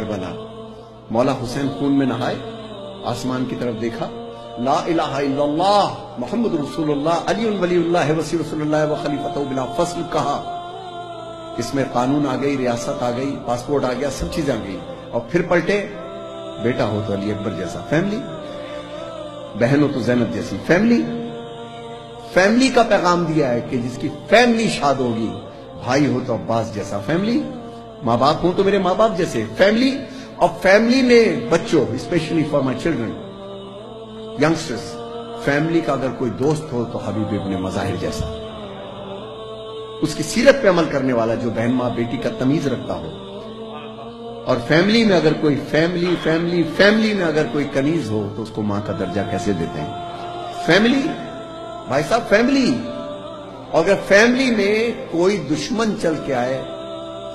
کربلا۔ مولا حسین خون میں نہائے، آسمان کی طرف دیکھا۔ لا الہ الا اللہ، محمد رسول اللہ، علی ولی اللہ، وسیع رسول اللہ و خلیفۃ بلا فصل کہا۔ اس میں قانون آ گئی، ریاست آ گئی، پاسپورٹ آ گیا، سب چیزیں آ گئی۔ اور پھر پلٹے، بیٹا ہو تو علی اکبر جیسا۔ فیملی بہن ہو تو زینب جیسی۔ فیملی فیملی کا پیغام دیا ہے کہ جس کی فیملی شاد ہوگی، بھائی ہو تو عباس جیسا۔ فیملی ماں باپ ہوں تو میرے ماں باپ جیسے فیملی اور فیملی میں بچوں specially for my children youngsters family کا اگر کوئی دوست ہو تو حبیب ابن مظاہر جیسا. اس کی سیرت پہ عمل کرنے والا جو بہن ماں بیٹی کا تمیز رکھتا ہو. اور فیملی میں اگر کوئی فیملی فیملی فیملی میں اگر کوئی کنیز ہو تو اس کو ماں کا درجہ کیسے دیتے ہیں؟ فیملی بھائی صاحب فیملی اور اگر فیملی میں کوئی دشمن چل کے آئے